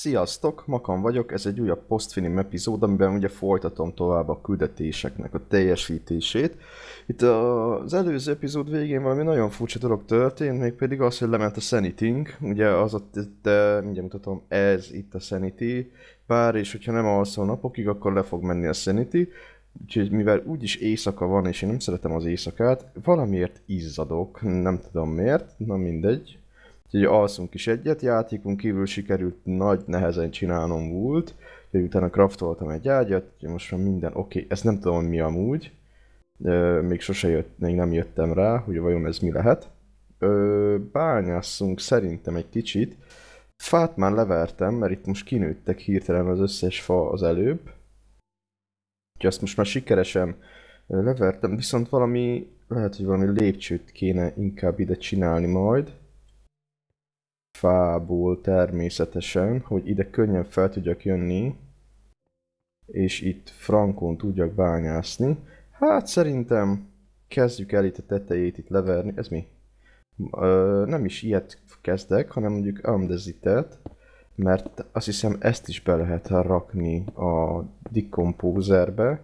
Sziasztok, Makan vagyok, ez egy újabb Postfinim epizód, amiben ugye folytatom tovább a küldetéseknek a teljesítését. Itt az előző epizód végén valami nagyon furcsa dolog történt, mégpedig az, hogy lement a Sanity, ugye az ott, de mindjárt mutatom, ez itt a Sanity pár, és hogyha nem alszol napokig, akkor le fog menni a Sanity, Úgyhogy mivel úgyis éjszaka van, és én nem szeretem az éjszakát, valamiért izzadok, nem tudom miért, na mindegy. Úgyhogy alszunk is egyet, játékunk kívül sikerült nagy nehezen csinálnom volt. Úgyhogy utána craftoltam egy ágyat, úgyhogy most már minden oké, okay. ezt nem tudom, mi amúgy. Ö, még sose jött, még nem jöttem rá, hogy vajon ez mi lehet. Ö, bányásszunk szerintem egy kicsit. Fát már levertem, mert itt most kinőttek hirtelen az összes fa az előbb. Úgyhogy azt most már sikeresen levertem, viszont valami, lehet, hogy valami lépcsőt kéne inkább ide csinálni majd fából természetesen, hogy ide könnyen fel tudjak jönni, és itt frankon tudjak bányászni. Hát szerintem kezdjük el itt a tetejét itt leverni. Ez mi? Ö, nem is ilyet kezdek, hanem mondjuk amdezitet, mert azt hiszem ezt is be lehet rakni a decomposerbe,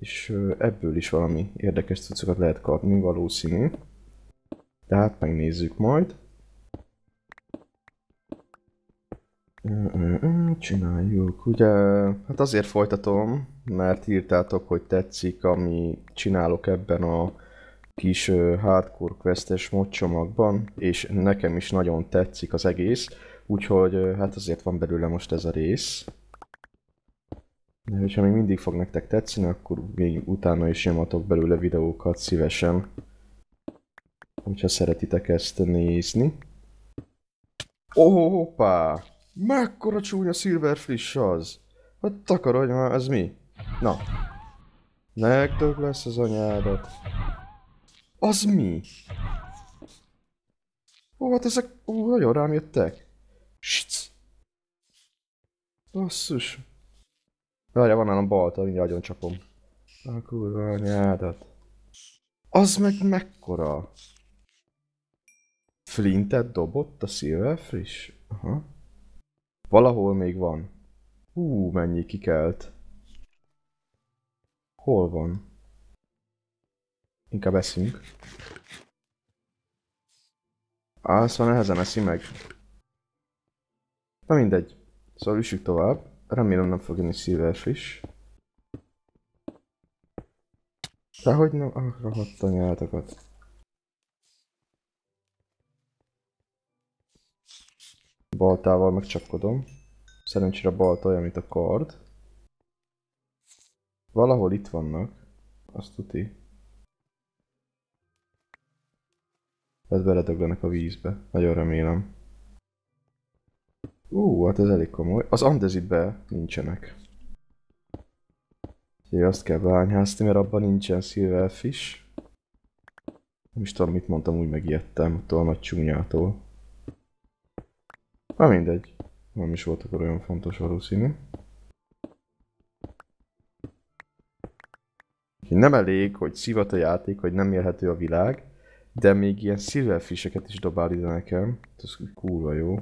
és ebből is valami érdekes cuccokat lehet kapni, valószínű. Tehát megnézzük majd. Csináljuk, ugye, hát azért folytatom, mert írtátok, hogy tetszik, ami csinálok ebben a kis hardcore questes mod csomagban, és nekem is nagyon tetszik az egész, úgyhogy hát azért van belőle most ez a rész. De hogyha még mindig fog nektek tetszeni, akkor még utána is nyomatok belőle videókat szívesen. Hogyha szeretitek ezt nézni. Hoppá! Mekkora csúnya Silverfish az? Hát takarodj már, ez mi? Na. Megdög lesz az anyádat. Az mi? Ó, hát ezek ó, nagyon rám jöttek. Sic. Basszus. Várja, van nálam balta, mindjárt agyon csapom. A kurva anyádat. Az meg mekkora? Flintet dobott a Silverfish? Aha. Valahol még van. Hú, mennyi kikelt. Hol van? Inkább eszünk. Á, szóval nehezen eszi meg. Na mindegy. Szóval üssük tovább. Remélem nem fog jönni Silverfish. Dehogy nem, ah, rohadt anyátokat. Baltával megcsapkodom. Szerencsére a balta olyan, mint a kard. Valahol itt vannak. Azt tuti. Ez beledöglenek a vízbe. Nagyon remélem. Ú, hát ez elég komoly. Az andezitbe nincsenek. Úgyhogy azt kell bányászni, mert abban nincsen silverfish. Nem is tudom, mit mondtam, úgy megijedtem attól a nagy csúnyától. Na mindegy. Nem is volt akkor olyan fontos valószínű. Nem elég, hogy szivat a játék, hogy nem élhető a világ, de még ilyen silverfisheket is dobál ide nekem. Ez kurva jó.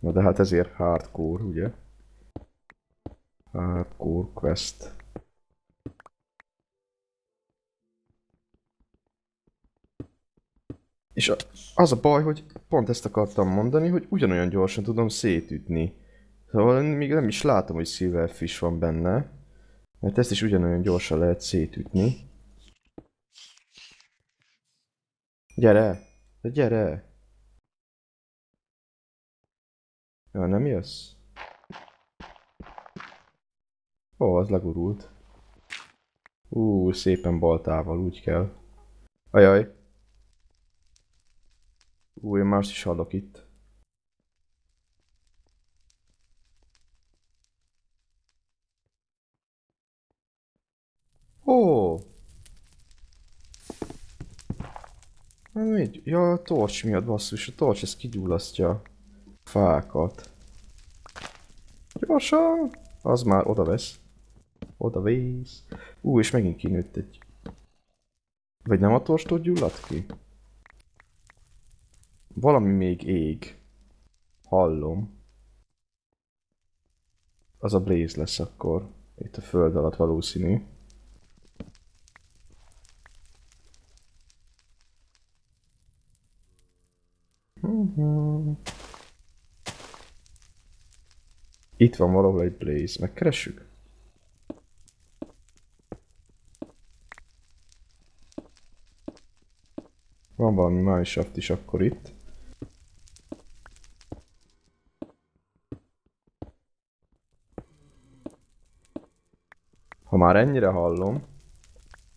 Na de hát ezért hardcore, ugye? Hardcore quest. És az a baj, hogy pont ezt akartam mondani, hogy ugyanolyan gyorsan tudom szétütni. Szóval még nem is látom, hogy Silverfish van benne. Mert ezt is ugyanolyan gyorsan lehet szétütni. Gyere! De gyere! Ja, nem jössz? Ó, az legurult. Ú, szépen baltával, úgy kell. Ajaj. Ú, én mást is hallok itt. Ó! Na mit? Ja, a torcs miatt basszus, a torcs ez kigyullasztja a fákat. Gyorsan! Az már oda vesz. Oda vész. Ú, és megint kinőtt egy... Vagy nem a torstól gyulladt ki? Valami még ég. Hallom. Az a Blaze lesz akkor. Itt a föld alatt valószínű. Itt van valahol egy Blaze. Megkeressük? Van valami mineshaft is akkor itt. Már ennyire hallom,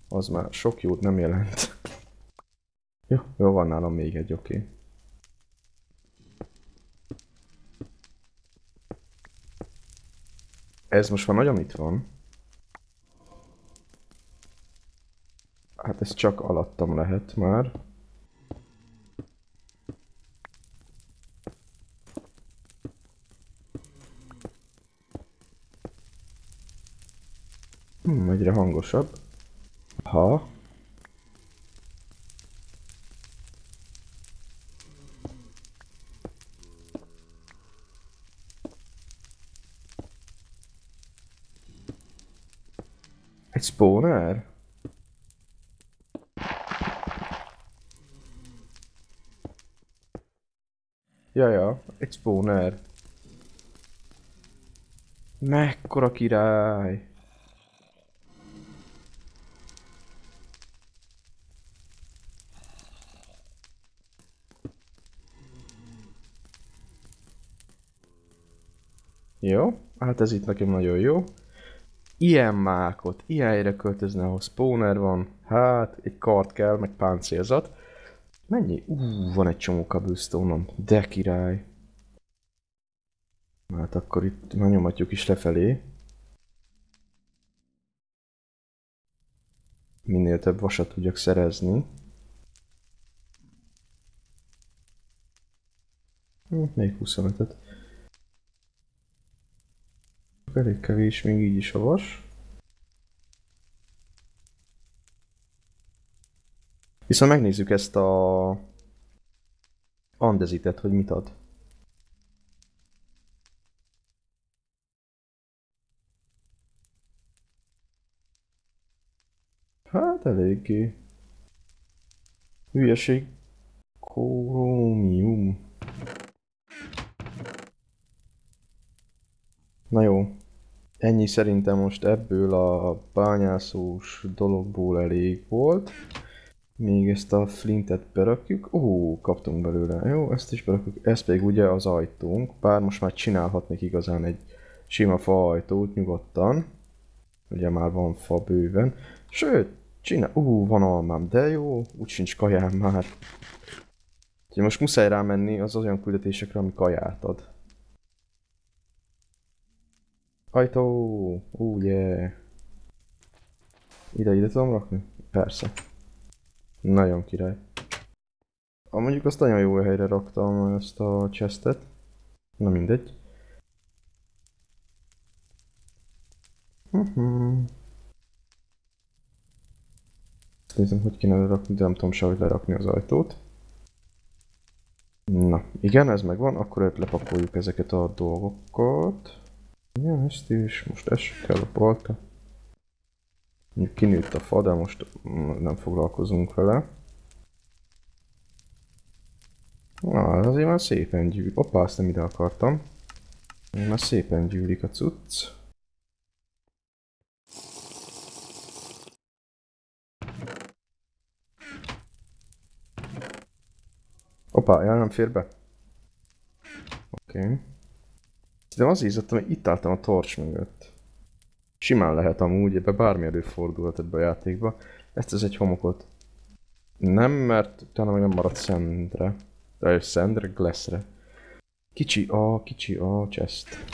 az már sok jót nem jelent. jó, jó, van nálam még egy, oké. Okay. Ez most már nagyon itt van. Hát ez csak alattam lehet már. Hmm, egyre hangosabb. Ha. Egy spawner? Ja, ja, egy spawner. Mekkora király! Jó, hát ez itt nekem nagyon jó. Ilyen mákot, ilyen helyre költözne, ahol spawner van. Hát, egy kart kell, meg páncélzat. Mennyi? Ú, van egy csomó cobblestone De király. Hát akkor itt nyomatjuk is lefelé. Minél több vasat tudjak szerezni. Hm, még 25-et. Elég kevés még így is a vas. Viszont megnézzük ezt a andezitet, hogy mit ad. Hát eléggé. Hülyeség. Kómium. Na jó. Ennyi szerintem most ebből a bányászós dologból elég volt. Még ezt a flintet berakjuk. Ó, kaptunk belőle. Jó, ezt is berakjuk. Ez pedig ugye az ajtónk. Bár most már csinálhatnék igazán egy sima fa ajtót nyugodtan. Ugye már van fa bőven. Sőt, csinál... Ú, van almám, de jó, úgy sincs kajám már. Úgyhogy most muszáj rámenni az olyan küldetésekre, ami kaját ad. Ajtó! Ú, yeah. Ide, ide tudom rakni? Persze. Nagyon király. A mondjuk azt nagyon jó helyre raktam ezt a chestet. Na mindegy. Uh-huh. Nézem, hogy kéne lerakni, de nem tudom sehogy lerakni az ajtót. Na, igen, ez megvan, akkor lepakoljuk ezeket a dolgokat. Ja, ezt is, most ez kell a balta. Mondjuk kinőtt a fa, de most nem foglalkozunk vele. Na, azért már szépen gyűlik. Opa, azt nem ide akartam. Már szépen gyűlik a cucc. Opa, ja, nem fér be. Oké. Okay. De az ízottam, hogy itt álltam a torcs mögött. Simán lehet amúgy, ebbe bármi előfordulhat ebbe a játékba. Ezt ez egy homokot. Nem, mert utána meg nem maradt szendre. De szendre, glassre. Kicsi a, kicsi a chest.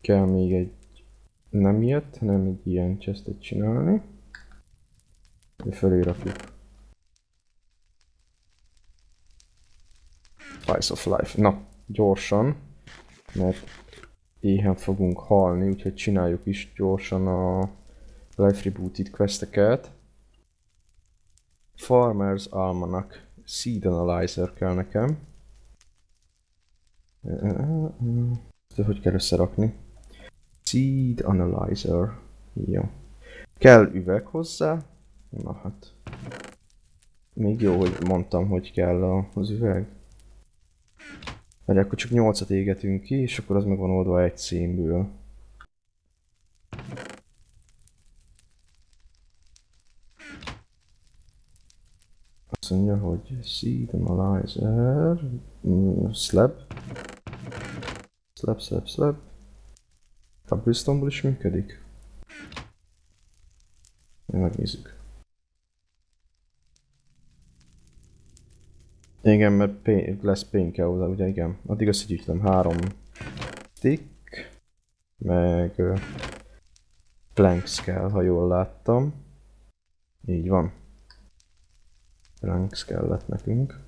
Kell még egy... Nem ilyet, hanem egy ilyen chestet csinálni. De fölé rakjuk. Spice of Life. Na, gyorsan, mert éhen fogunk halni, úgyhogy csináljuk is gyorsan a Life Rebooted questeket. Farmers Almanac. Seed Analyzer kell nekem. De hogy kell összerakni? Seed Analyzer. Jó. Kell üveg hozzá. Na hát. Még jó, hogy mondtam, hogy kell az üveg. Mert akkor csak 8-at égetünk ki, és akkor az meg van oldva egy színből. Azt mondja, hogy seed analyzer, mm, slab, slab, slab, slab. cobblestone is működik. Megnézzük. Igen, mert pain, lesz kell hozzá, ugye igen. Addig összegyűjtöm három stick, meg uh, planks kell, ha jól láttam. Így van. Planks kellett nekünk.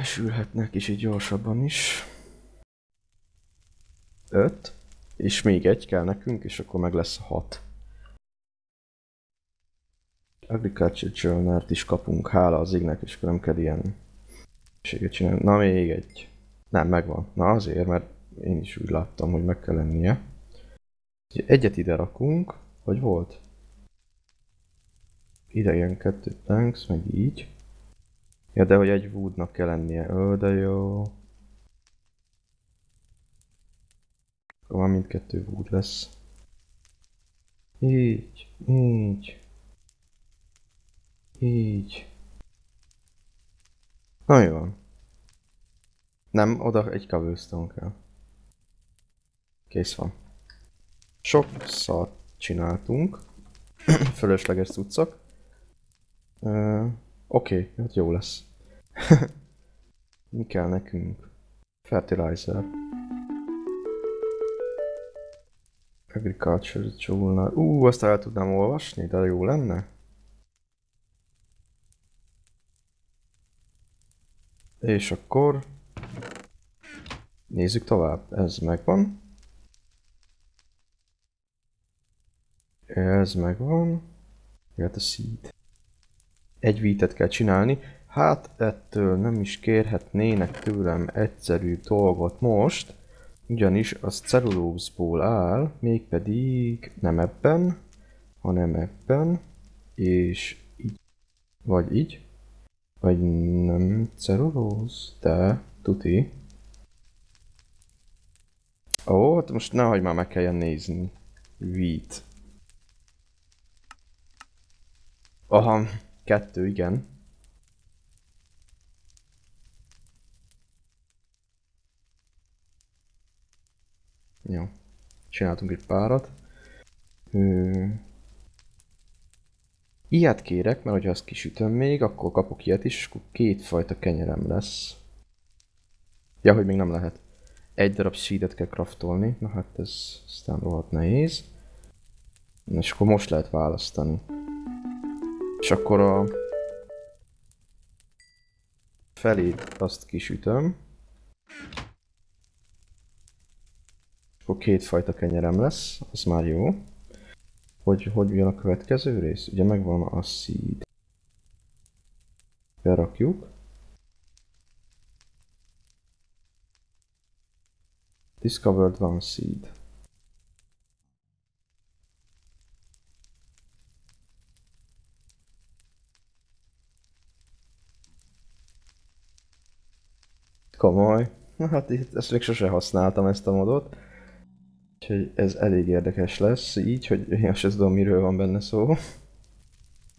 És ülhetnek is így gyorsabban is. Öt. És még egy kell nekünk, és akkor meg lesz hat. Agriculture journal is kapunk, hála az égnek, és akkor nem kell ilyen csinálni. Na még egy. Nem, megvan. Na azért, mert én is úgy láttam, hogy meg kell lennie. Egyet ide rakunk, hogy volt? Ide ilyen kettő tanks, meg így. Ja, de hogy egy woodnak kell lennie. Ó, de jó. Akkor van mindkettő wood lesz. Így, így. Így. Na jó. Nem, oda egy cobblestone kell. Kész van. Sok szart csináltunk. Fölösleges cuccok. Uh, Oké, okay, hát jó lesz. Mi kell nekünk? Fertilizer. Agriculture Journal. Ú, uh, azt el tudnám olvasni, de jó lenne. És akkor nézzük tovább. Ez megvan. Ez megvan. Jöhet a seed. Egy vítet kell csinálni. Hát ettől nem is kérhetnének tőlem egyszerű dolgot most, ugyanis az cellulózból áll, mégpedig nem ebben, hanem ebben, és így, vagy így. Vagy nem cellulóz, de tuti. Ó, hát most nehogy már meg kelljen nézni. Wheat. Aha, kettő, igen. Jó. Csináltunk egy párat. Ő... Ilyet kérek, mert hogyha azt kisütöm még, akkor kapok ilyet is, és akkor kétfajta kenyerem lesz. Ja, hogy még nem lehet. Egy darab seedet kell craftolni, na hát ez aztán rohadt nehéz. És akkor most lehet választani. És akkor a felét azt kisütöm. És akkor kétfajta kenyerem lesz, az már jó. Hogy, hogy jön a következő rész? Ugye megvan a seed. Berakjuk. Discovered one seed. Komoly. Hát ezt még sose használtam ezt a modot. Úgyhogy ez elég érdekes lesz így, hogy én sem tudom miről van benne szó.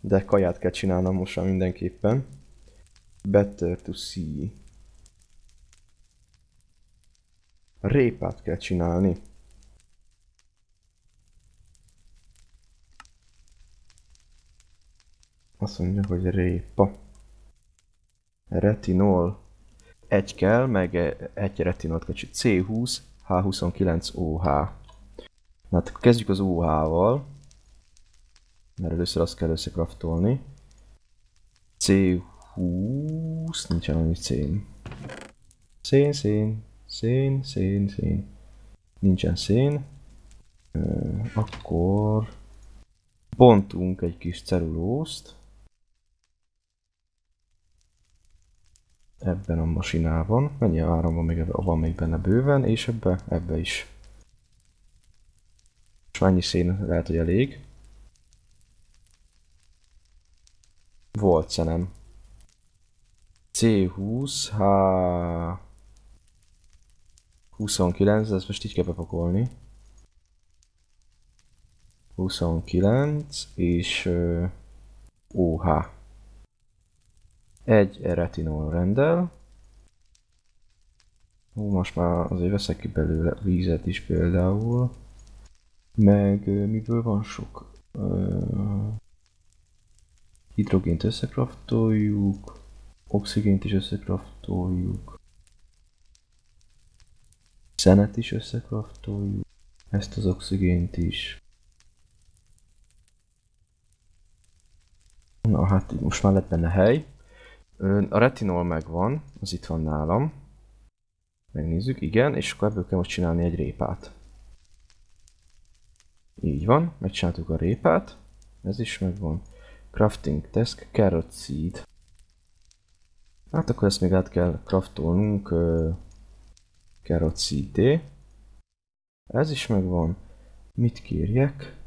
De kaját kell csinálnom most már mindenképpen. Better to see. Répát kell csinálni. Azt mondja, hogy répa. Retinol. Egy kell, meg egy retinol kell C20 H29OH. Na hát kezdjük az OH-val. Mert először azt kell összekraftolni. C20, nincsen annyi szén. Szén, szén, szén, szén, szén. Nincsen szén. Ö, akkor bontunk egy kis cerulózt. Ebben a masinában. Mennyi áram van még, ebbe, van még benne bőven, és ebbe, ebbe is. És mennyi szén lehet, hogy elég. Volt szenem. C20, H... 29, ezt most így kell bepakolni. 29 és uh, OH. Egy retinol rendel. Hú, most már azért veszek ki belőle vízet is például. Meg miből van sok? Uh, hidrogént összekraftoljuk, oxigént is összekraftoljuk, szenet is összekraftoljuk, ezt az oxigént is. Na hát most már lett benne hely. A retinol megvan, az itt van nálam. Megnézzük, igen, és akkor ebből kell most csinálni egy répát. Így van, megcsináltuk a répát. Ez is megvan. Crafting task, carrot seed. Hát akkor ezt még át kell craftolnunk. Carrot seed Ez is megvan. Mit kérjek?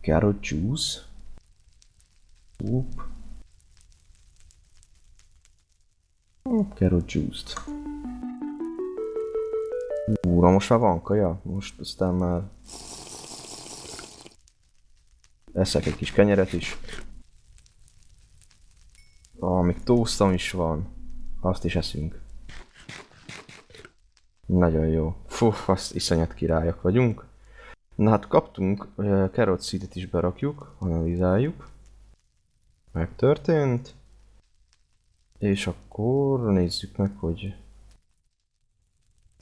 Carrot juice. Oop. Carrot juice-t. Úra, most már van kaja? Most aztán már... Eszek egy kis kenyeret is. Ah, még toastom is van. Azt is eszünk. Nagyon jó. Fú, azt iszonyat királyok vagyunk. Na hát kaptunk, uh, carrot seedet is berakjuk, analizáljuk. Megtörtént. És akkor nézzük meg, hogy...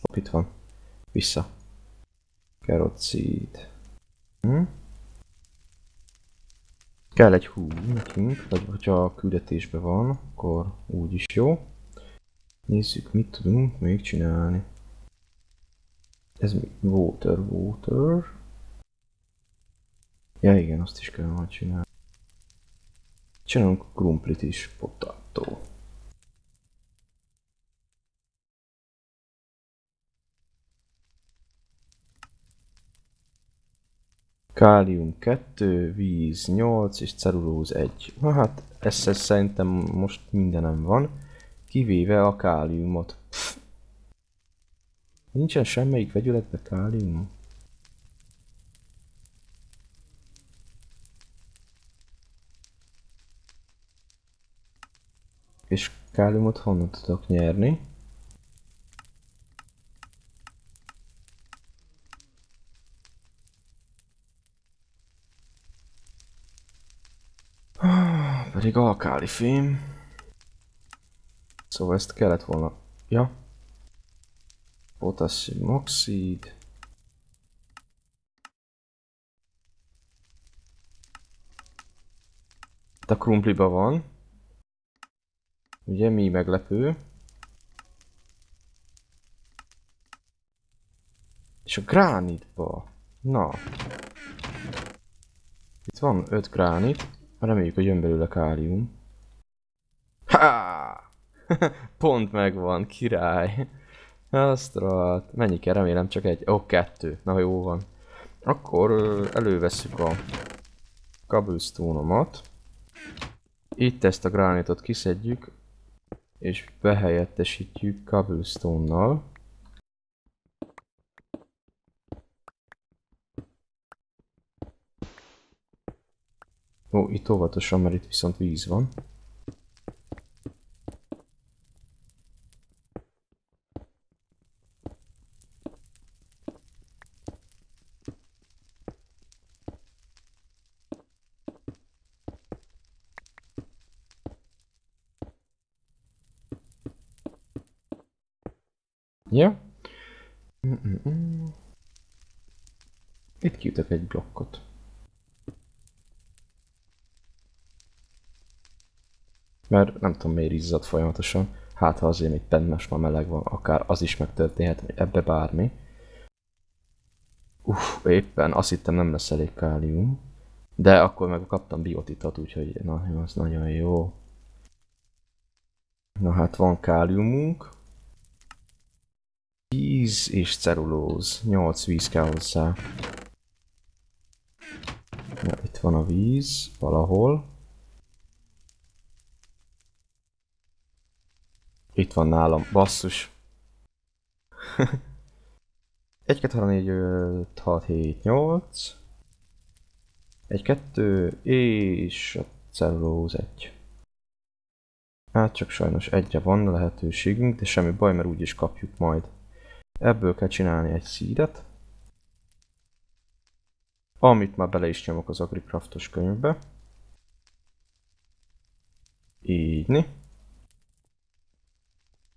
Hopp, itt van. Vissza. Carrot seed. Hm? Kell egy hú nekünk, vagy hogyha a küldetésben van, akkor úgy is jó. Nézzük, mit tudunk még csinálni. Ez mi? Water, water. Ja igen, azt is kell majd csinálni. Csinálunk krumplit is, potato. Kálium 2, víz 8 és cerulóz 1. Na hát, ez, ez szerintem most mindenem van. Kivéve a káliumot. Pff. Nincsen semmelyik vegyületbe kálium. És káliumot honnan tudok nyerni? Pedig alkáli fém. Szóval ezt kellett volna... Ja. Potassium oxid. Itt a krumpliba van. Ugye mi meglepő. És a gránitba. Na. Itt van 5 gránit. Reméljük, hogy jön belőle kálium. Ha! Pont megvan, király. Azt rohadt. Mennyi kell? Remélem csak egy. Ó, oh, kettő. Na jó van. Akkor elővesszük a cobblestone-omat. Itt ezt a gránitot kiszedjük, és behelyettesítjük cobblestone-nal. Ó, itt óvatosan, mert itt viszont víz van. Ja. Mm -mm. Itt kiütök egy blokkot. Mert nem tudom miért izzad folyamatosan. Hát ha azért még benne most meleg van, akár az is megtörténhet, hogy ebbe bármi. Uff, éppen azt hittem nem lesz elég kálium. De akkor meg kaptam biotitot, úgyhogy na, az nagyon jó. Na hát van káliumunk. Víz és cerulóz. 8 víz kell hozzá. Ja, itt van a víz, valahol. Itt van nálam, basszus. 1, 2, 3, 4, 5, 6, 7, 8. 1, 2, és a cellulóz 1. Hát csak sajnos egyre van lehetőségünk, de semmi baj, mert úgyis kapjuk majd. Ebből kell csinálni egy szídet. Amit már bele is nyomok az AgriCraftos könyvbe. Ígyni.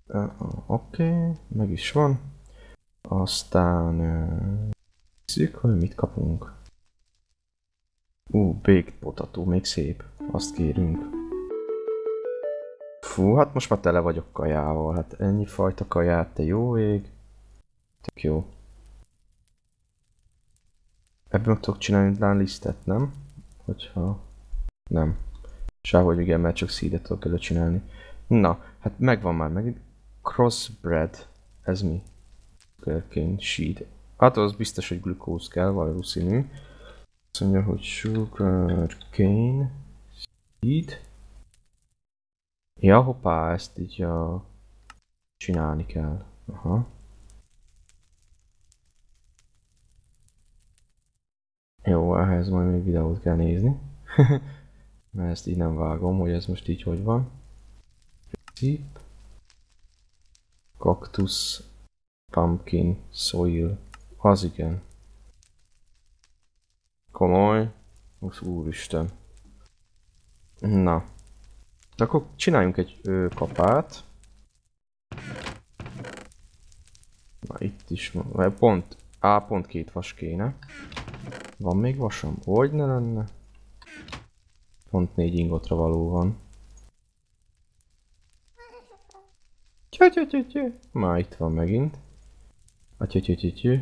Oké, okay, meg is van. Aztán... Nézzük, hogy mit kapunk. Ú, baked potato, még szép. Azt kérünk. Fú, hát most már tele vagyok kajával. Hát ennyi fajta kaját, te jó ég. Tök jó. Ebből tudok csinálni talán lisztet, nem? Hogyha... Nem. Sehogy igen, mert csak szídet tudok elő csinálni. Na, hát megvan már meg. Crossbred. Ez mi? Sugarcane sheet. Hát az biztos, hogy glukóz kell, valószínű. Azt mondja, hogy sugarcane seed. Ja, hoppá, ezt így a... csinálni kell. Aha. Jó, ehhez majd még videót kell nézni. Mert ezt így nem vágom, hogy ez most így hogy van. Szép. Cactus, pumpkin, soil. Az igen. Komoly. Most úristen. Na. Akkor csináljunk egy ö, kapát. Na itt is van. Pont, á, pont két vas kéne. Van még vasam? Hogy ne lenne? Pont négy ingotra való van. Työ, Már itt van megint. A työ,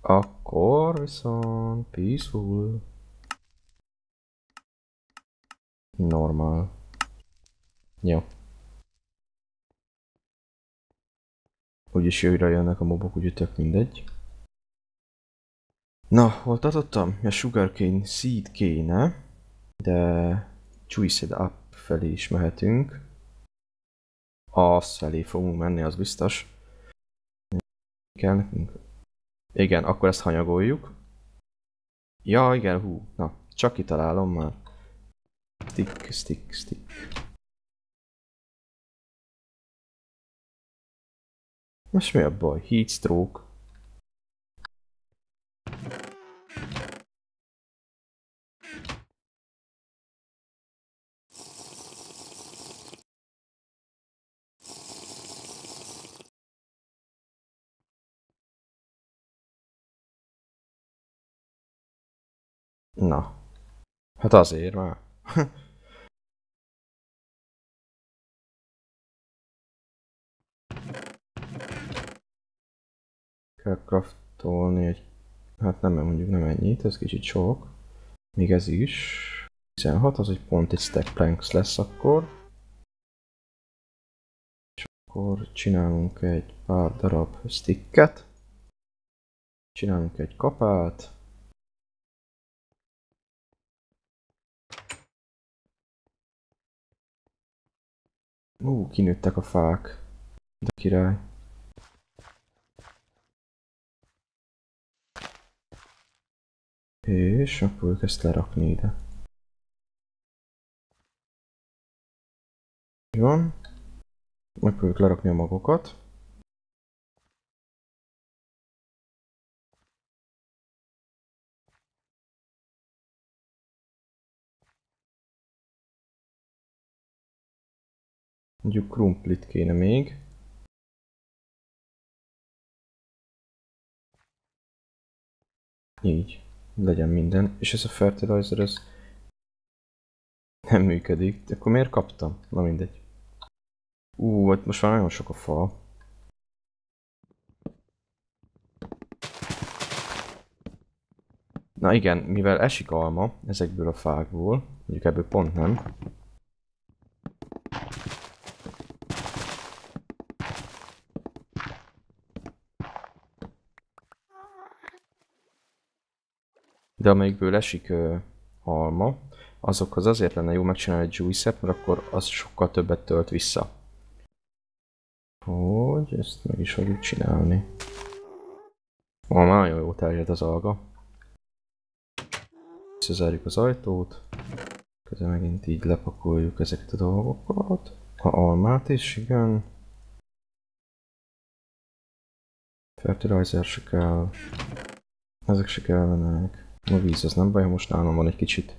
Akkor viszont peaceful. Normál. Jó. Úgyis jövőre jönnek a mobok, úgyhogy tök mindegy. Na, hol tartottam? A sugarcane seed kéne, de twisted up felé is mehetünk. Az felé fogunk menni, az biztos. Nekünk? Igen, akkor ezt hanyagoljuk. Ja, igen, hú, na, csak kitalálom már. Stick, stick, stick. Most mi a baj? Heat Na. Hát azért már. Kell craftolni egy... Hát nem, mondjuk nem ennyit, ez kicsit sok. Még ez is. 16, az egy pont egy stack planks lesz akkor. És akkor csinálunk egy pár darab sticket. Csinálunk egy kapát. Ú, kinőttek a fák. De király. És akkor ezt lerakni ide. Van. Megpróbáljuk lerakni a magokat. Mondjuk krumplit kéne még. Így, legyen minden. És ez a fertilizer, ez nem működik. De akkor miért kaptam? Na mindegy. Ú, hát most már nagyon sok a fa. Na igen, mivel esik alma ezekből a fákból, mondjuk ebből pont nem, De amelyikből esik ö, alma, azokhoz azért lenne jó megcsinálni egy juice mert akkor az sokkal többet tölt vissza. Hogy ezt meg is fogjuk csinálni. Ó, már nagyon jó terjed az alga. Visszazárjuk az ajtót. Közben megint így lepakoljuk ezeket a dolgokat. A almát is, igen. Fertilizer se kell. Ezek se kellenek. A víz az nem baj, ha most nálam van egy kicsit.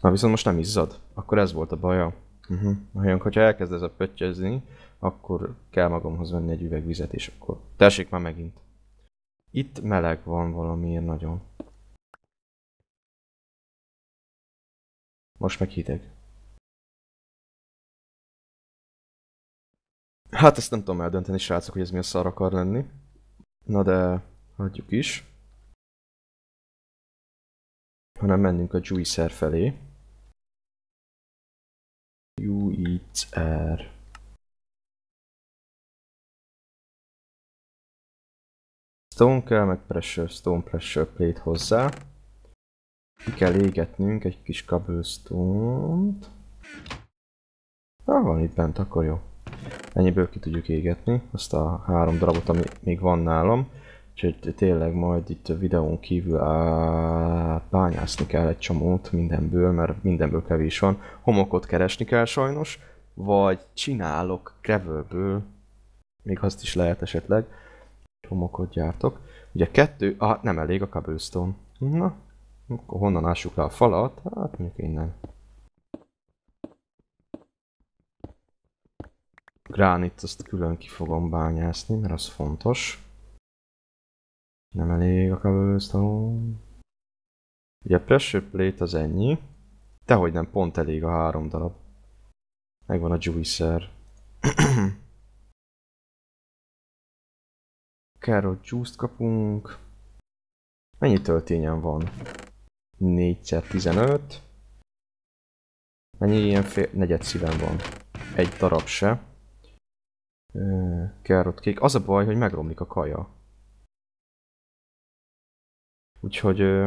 Na viszont most nem izzad. Akkor ez volt a baja. Uh-huh. Olyan, hogyha elkezd ez a pöttyezni, akkor kell magamhoz venni egy üveg vizet, és akkor... Tessék már megint. Itt meleg van valamiért nagyon. Most meg hideg. Hát ezt nem tudom eldönteni, srácok, hogy ez mi a szar akar lenni. Na de hagyjuk is. Hanem mennünk a juicer felé. Juicer. Stone kell, meg pressure, stone pressure plate hozzá. Ki kell égetnünk egy kis cobblestone-t. Ah, van itt bent, akkor jó. Ennyiből ki tudjuk égetni azt a három darabot, ami még van nálam. Úgyhogy tényleg majd itt a videón kívül á, bányászni kell egy csomót mindenből, mert mindenből kevés van. Homokot keresni kell sajnos, vagy csinálok gravelből, még azt is lehet esetleg, homokot gyártok. Ugye kettő, ah, nem elég a cobblestone. Na, akkor honnan ássuk le a falat? Hát mondjuk innen. Gránit azt külön ki fogom bányászni, mert az fontos. Nem elég a cobblestone. Ugye a pressure plate az ennyi. Dehogy nem, pont elég a három darab. Megvan a juicer. Carrot juice kapunk. Mennyi töltényen van? 4x15. Mennyi ilyen fél, negyed szívem van? Egy darab se. Carrot kék. Az a baj, hogy megromlik a kaja. Úgyhogy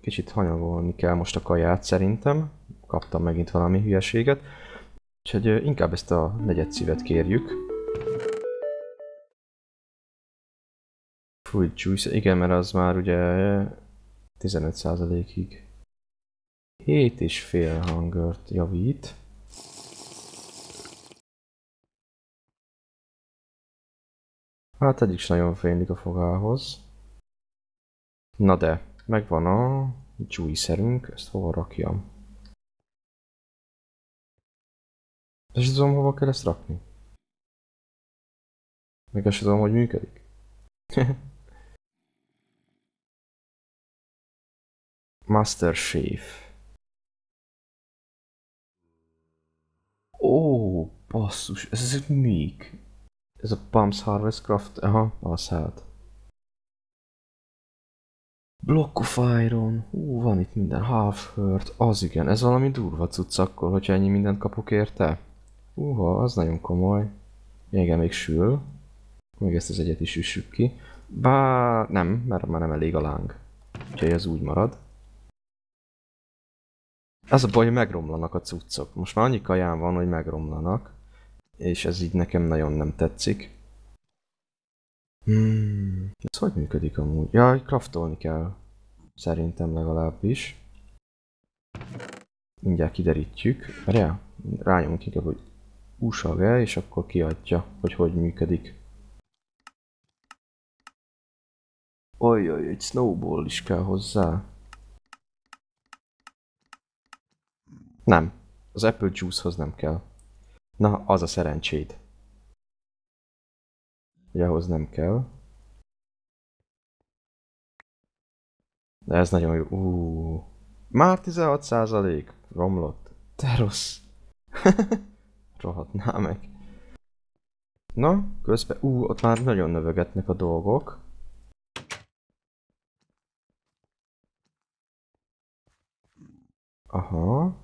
kicsit hanyagolni kell most a kaját szerintem. Kaptam megint valami hülyeséget. Úgyhogy inkább ezt a negyed szívet kérjük. Fruit juice, igen, mert az már ugye 15%-ig. 7 és fél hangert javít. Hát egyik is nagyon fénylik a fogához. Na de, megvan a juicerünk, ezt hova rakjam? És tudom, hova kell ezt rakni. Meg ezt tudom, hogy működik. Master Chef. Ó, basszus, ez ezek mik? Ez a Pumps Harvest Craft, aha, az hát. Block of Iron, hú, van itt minden, Half Hurt, az igen, ez valami durva cucc akkor, hogyha ennyi mindent kapok érte. Húha, az nagyon komoly. Igen, még sül. Még ezt az egyet is üssük ki. Bár nem, mert már nem elég a láng. Úgyhogy ez úgy marad. Az a baj, hogy megromlanak a cuccok. Most már annyi kaján van, hogy megromlanak. És ez így nekem nagyon nem tetszik. Hmm, ez hogy működik amúgy? Ja, kraftolni kell. Szerintem legalábbis. Mindjárt kiderítjük. Várjál, rányomunk inkább, hogy USA és akkor kiadja, hogy hogy működik. Ojjaj, egy snowball is kell hozzá. Nem. Az Apple Juice-hoz nem kell. Na, az a szerencséd. Ugye ahhoz nem kell. De ez nagyon jó. Uh, már 16% romlott. Te rossz. Rohadná meg. Na, közben, ú, uh, ott már nagyon növegetnek a dolgok. Aha.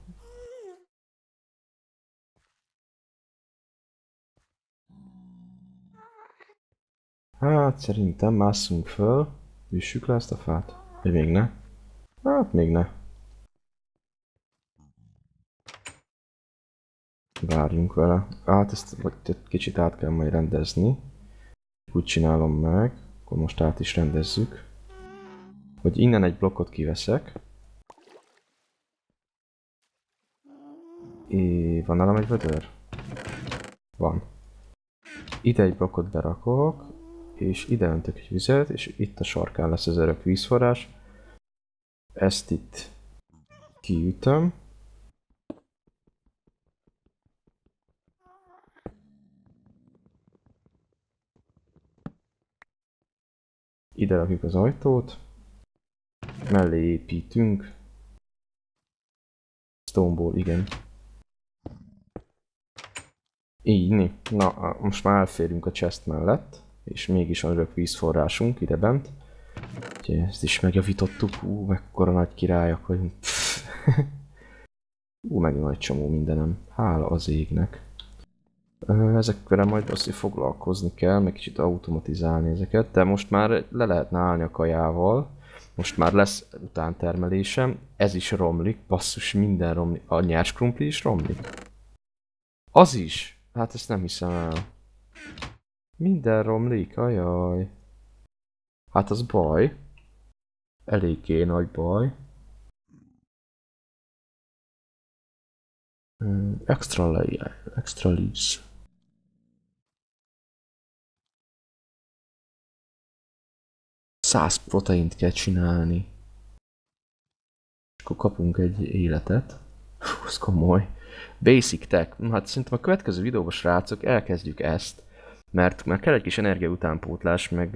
Hát szerintem másszunk föl, üssük le ezt a fát. Vagy még ne? Hát még ne. Várjunk vele. Hát ezt kicsit át kell majd rendezni. Úgy csinálom meg. Akkor most át is rendezzük. Hogy innen egy blokkot kiveszek. É, van nálam egy vödör? Van. Ide egy blokkot berakok, és ide öntök egy vizet, és itt a sarkán lesz az örök vízforrás. Ezt itt kiütöm. Ide rakjuk az ajtót. Mellé építünk. Stoneball, igen. Így, na, most már elférünk a chest mellett, és mégis van örök vízforrásunk ide bent. Úgyhogy ezt is megjavítottuk, ú, mekkora nagy királyok vagyunk. ú, megint nagy csomó mindenem. Hála az égnek. Ezekkel majd azt, hogy foglalkozni kell, meg kicsit automatizálni ezeket, de most már le lehetne állni a kajával. Most már lesz utántermelésem, ez is romlik, basszus, minden romlik. A nyers krumpli is romlik. Az is! Hát ezt nem hiszem el. Minden romlik, ajaj. Hát az baj. Eléggé nagy baj. Extra, extra leaves. Száz proteint kell csinálni. És akkor kapunk egy életet. Fú, ez komoly. Basic Tech. Hát szerintem a következő videóban, srácok, elkezdjük ezt. Mert, mert kell egy kis energia utánpótlás, meg,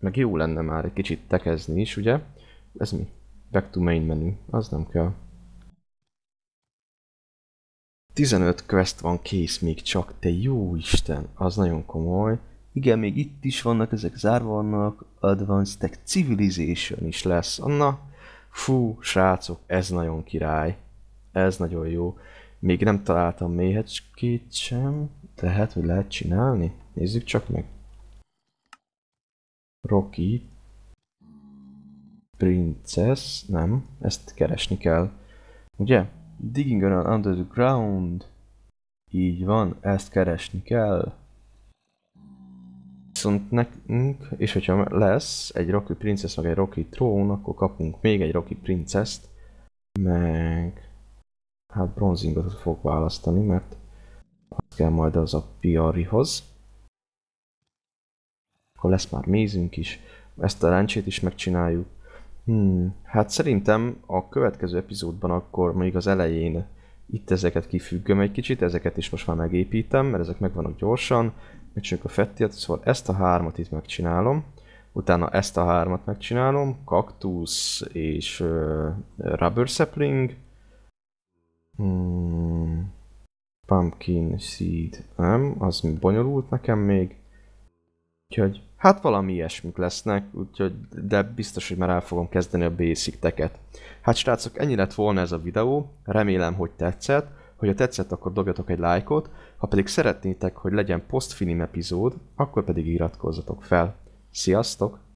meg jó lenne már egy kicsit tekezni is, ugye? Ez mi? Back to main menu. Az nem kell. 15 quest van kész még csak, te jó Isten, az nagyon komoly. Igen, még itt is vannak, ezek zárva vannak, Advanced Tech Civilization is lesz. Anna, fú, srácok, ez nagyon király. Ez nagyon jó. Még nem találtam méhecskét sem, tehát, hogy lehet csinálni. Nézzük csak meg. Rocky. Princess, nem, ezt keresni kell. Ugye? Digging around under the ground. Így van, ezt keresni kell. Viszont nekünk, és hogyha lesz egy Rocky Princess, meg egy Rocky Throne, akkor kapunk még egy Rocky Princess-t, meg hát bronzingot fog választani, mert azt kell majd az a Piarihoz. Akkor lesz már mézünk is, ezt a lencsét is megcsináljuk. Hmm, hát szerintem a következő epizódban akkor még az elején itt ezeket kifüggöm egy kicsit, ezeket is most már megépítem, mert ezek megvannak gyorsan, megcsináljuk a fettiet, szóval ezt a hármat itt megcsinálom, utána ezt a hármat megcsinálom, kaktusz és uh, rubber sapling, hmm, pumpkin seed, nem, az bonyolult nekem még, úgyhogy Hát valami ilyesmik lesznek, úgyhogy, de biztos, hogy már el fogom kezdeni a basic teket. Hát srácok, ennyi lett volna ez a videó, remélem, hogy tetszett. Hogyha tetszett, akkor dobjatok egy lájkot, ha pedig szeretnétek, hogy legyen postfinim epizód, akkor pedig iratkozzatok fel. Sziasztok!